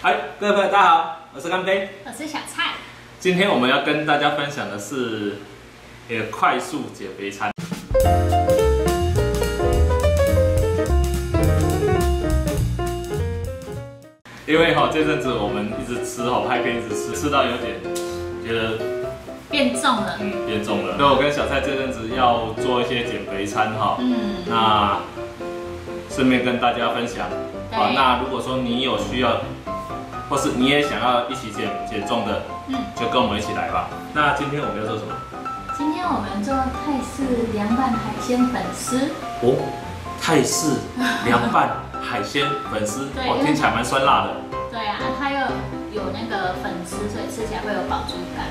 嗨，各位朋友，大家好，我是干杯。我是小蔡。今天我们要跟大家分享的是一个快速减肥餐。因为哈这阵子我们一直吃哈拍片一直吃，吃到有点觉得变重了。嗯变重了。所以我跟小蔡这阵子要做一些减肥餐哈。嗯，那顺便跟大家分享。好，那如果说你有需要，或是你也想要一起减减重的，嗯，就跟我们一起来吧。那今天我们要做什么？今天我们做泰式凉拌海鲜粉丝。哦，泰式凉拌海鲜粉丝，对哦，听起来蛮酸辣的。对啊，它又有那个粉丝，所以吃起来会有饱足感。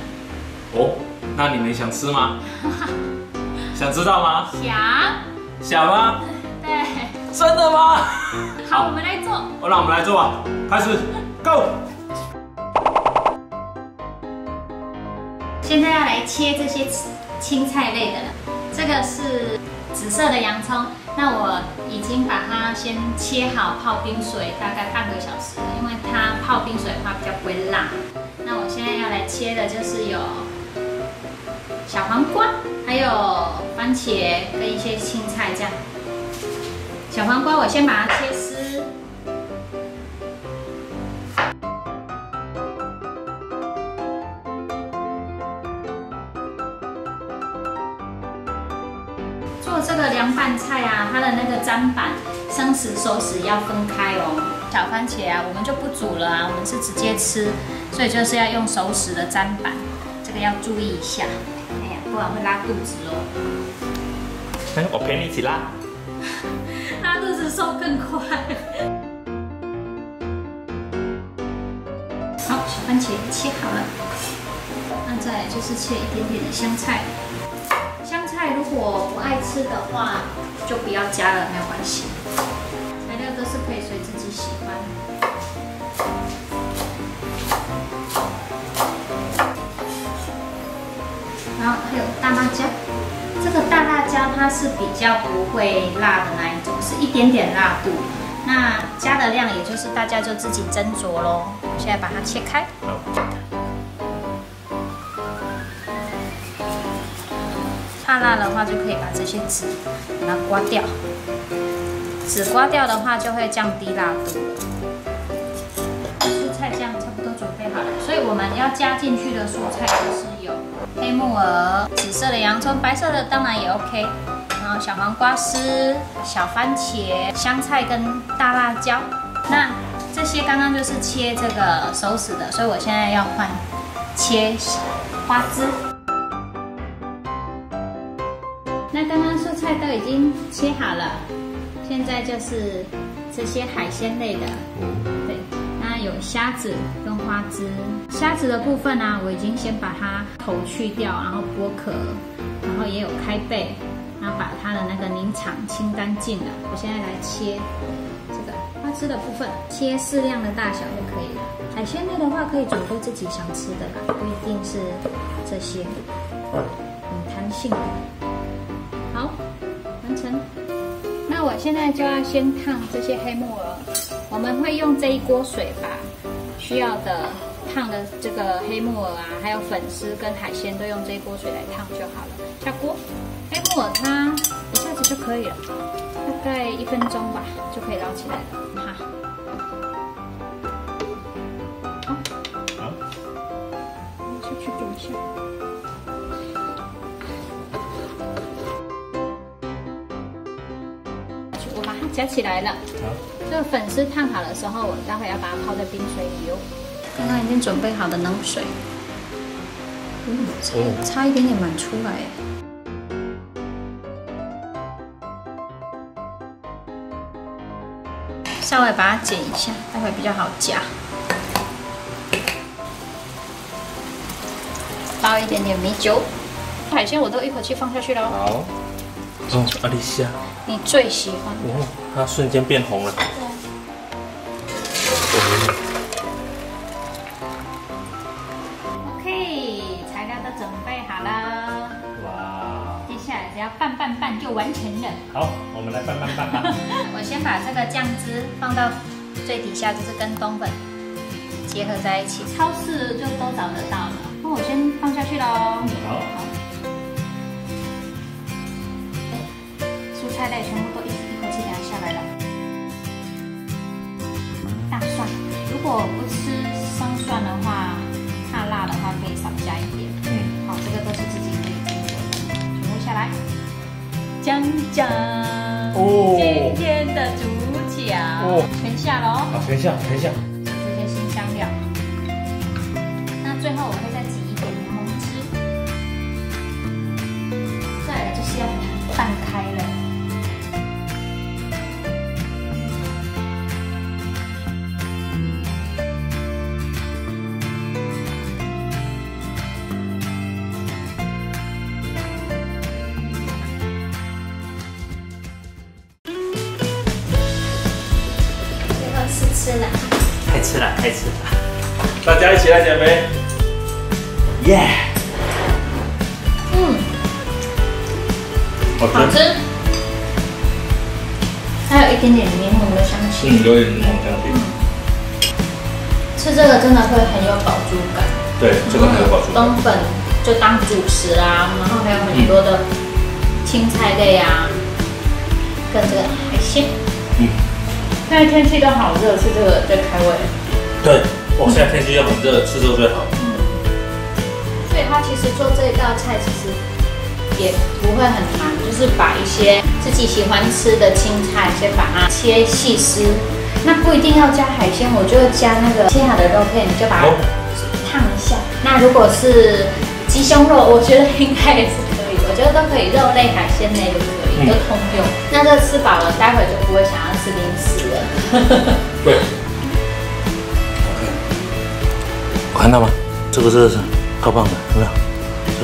哦，那你们想吃吗？想知道吗？想，想吗？对，真的吗？好，我们来做。哦，那我们来做吧，开始，Go！现在要来切这些青菜类的了。这个是紫色的洋葱，那我已经把它先切好，泡冰水大概半个小时，因为它泡冰水的话比较不会辣。那我现在要来切的就是有小黄瓜，还有番茄跟一些青菜这样。小黄瓜我先把它切丝。做这个凉拌菜啊，它的那个砧板生食熟食要分开哦。小番茄啊，我们就不煮了啊，我们是直接吃，所以就是要用熟食的砧板，这个要注意一下。哎呀，不然会拉肚子哦。哎，我陪你一起拉。拉肚子瘦更快。好，小番茄切好了，那再就是切一点点的香菜。香菜如果不爱吃的话，就不要加了，没有关系。材料都是可以随自己喜欢。然后还有大辣椒，这个大辣椒它是比较不会辣的那一种，是一点点辣度。那加的量也就是大家就自己斟酌喽。现在把它切开。怕辣的话，就可以把这些籽把它刮掉。籽刮掉的话，就会降低辣度。蔬菜酱差不多准备好了，所以我们要加进去的蔬菜就是有黑木耳、紫色的洋葱、白色的当然也 OK，然后小黄瓜丝、小番茄、香菜跟大辣椒。那这些刚刚就是切这个熟食的，所以我现在要换切花枝。刚刚蔬菜都已经切好了，现在就是这些海鲜类的，对，那有虾子跟花枝。虾子的部分呢、我已经先把它头去掉，然后剥壳，然后也有开背，然后把它的那个鳞肠清干净了。我现在来切这个花枝的部分，切适量的大小就可以了。海鲜类的话，可以准备自己想吃的啦，不一定是这些，很弹性的。好，完成。那我现在就要先烫这些黑木耳，我们会用这一锅水把需要的烫的这个黑木耳啊，还有粉丝跟海鲜都用这一锅水来烫就好了。下锅，黑木耳它一下子就可以了，大概一分钟吧就可以捞起来了。哈，好，好，下去煮一下。夹起来了。好，这个粉丝烫好的时候，我待会要把它泡在冰水里哦。刚刚已经准备好的冷水，嗯，差一点点满出来。稍微把它剪一下，待会比较好夹。倒一点点米酒，海鲜我都一口气放下去了哦。好。哦，阿丽虾，你最喜欢的。哦，它瞬间变红了。对 OK，材料都准备好了，哇，接下来只要拌拌拌就完成了。好，我们来拌拌拌吧。我先把这个酱汁放到最底下，就是跟冬粉，结合在一起，超市就都找得到了。那我先放下去喽。好。菜类全部都一一口气给它下来了。大蒜，如果不吃生蒜的话，怕辣的话可以少加一点。嗯。好，这个都是自己可以斟酌的。全部下来。姜姜。哦。今天的主角。哦。全下喽。好，全下，全下。这些新香料。那最后我会太吃了，太吃了！大家一起来减肥。耶！嗯，好吃，还有一点点柠檬的香气。嗯，有点柠檬香气。吃这个真的会很有饱足感。对，这个很有饱足感。冬粉就当主食啊，然后还有很多的青菜类啊，跟这个海鲜。嗯。现在天气都好热，吃这个最开胃。对，我现在天气又很热，吃这个最好。所以他其实做这一道菜其实也不会很难，就是把一些自己喜欢吃的青菜先把它切细丝，那不一定要加海鲜，我就加那个切好的肉片，你就把它烫一下。那如果是鸡胸肉，我觉得应该也是可以，我觉得都可以，肉类、海鲜类都可以，都通用。那这吃饱了，待会就不会想要吃零食了。对。我看到吗？这个是。超棒的，有没有？是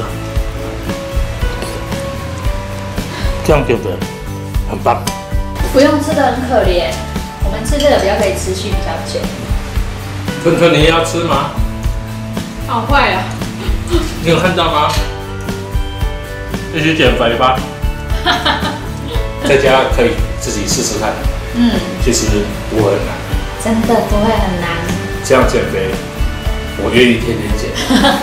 这样就对，很棒。不用吃的很可怜，我们吃这个比较可以持续比较久。春春，你要吃吗？好坏啊！你有看到吗？一起减肥吧。在家可以自己试试看。嗯。其实不会很难。真的不会很难。这样减肥，我愿意天天减。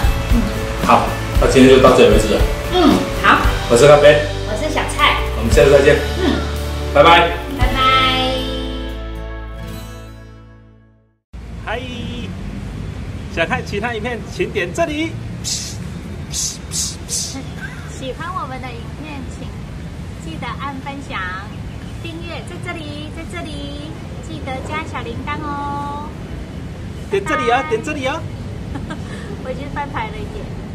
好，那今天就到这里为止了。嗯，好。我是咖啡，我是小蔡，我们下次再见。嗯，拜拜。拜拜。嗨，想看其他影片，请点这里。喜欢我们的影片，请记得按分享、订阅，在这里，在这里，记得加小铃铛哦。点这里啊，点这里啊。我已经翻牌了耶。